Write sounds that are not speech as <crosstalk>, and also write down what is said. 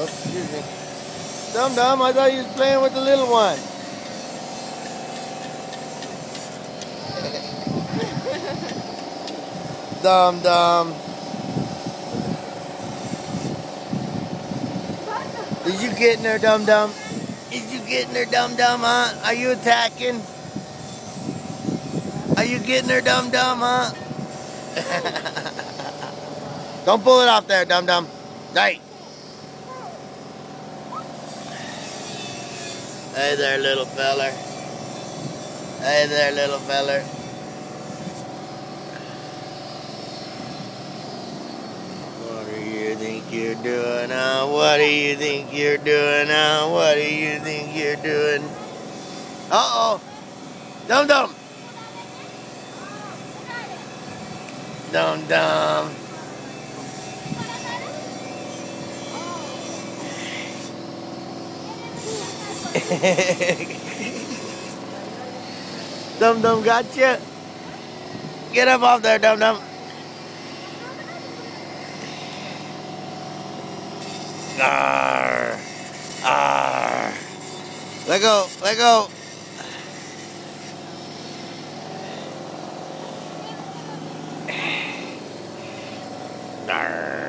Oh, excuse me. Dum Dum, I thought you was playing with the little one. <laughs> Dum Dum. Is you getting there, Dum Dum? Is you getting there, Dum Dum, huh? Are you attacking? Are you getting there, Dum Dum, huh? <laughs> Don't pull it off there, Dum Dum. Hey. Hey there, little feller. Hey there, little feller. What do you think you're doing now? What do you think you're doing now? What do you think you're doing? Uh-oh. Dum-dum. Dum-dum. <laughs> dum dum gotcha. Get up off there, dum dum. Arr, arr. Let go, let go. Arr.